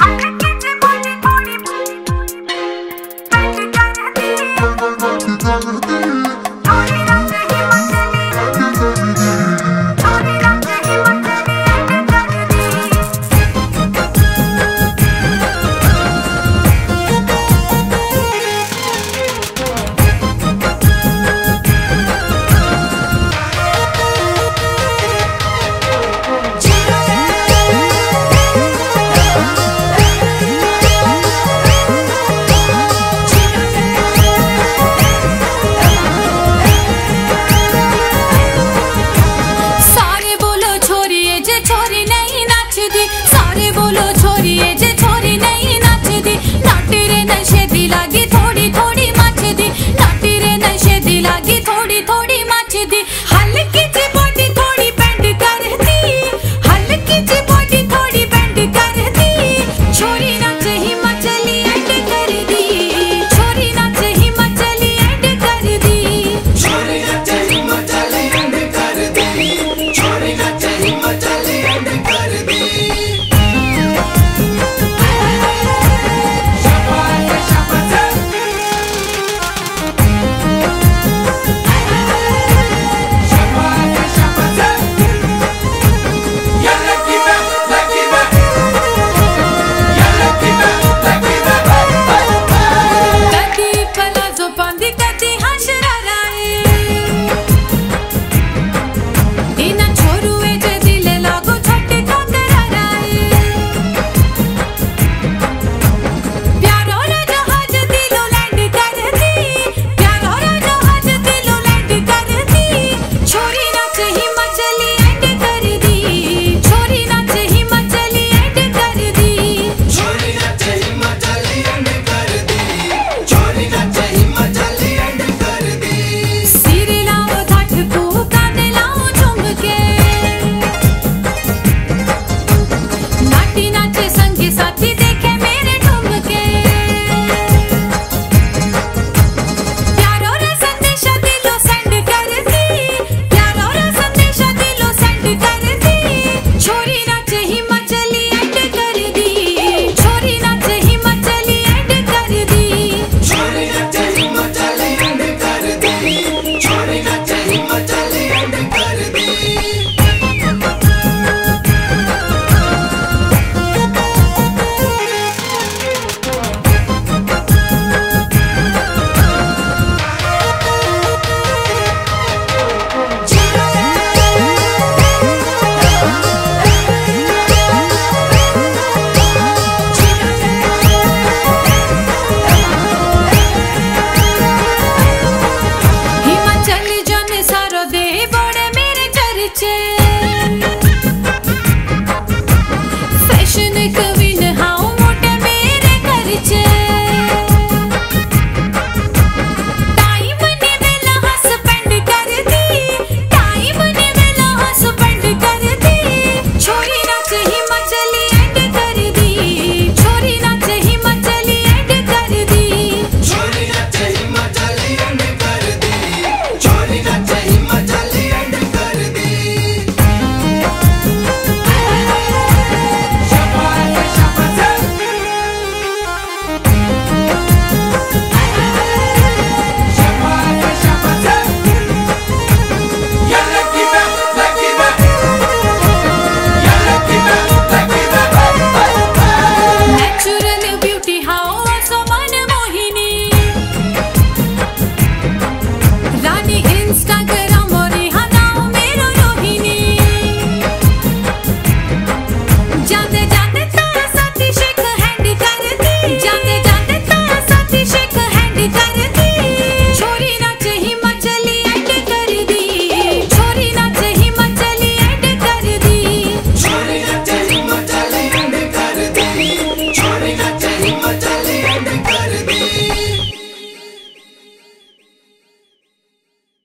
아, 아, 아. should I?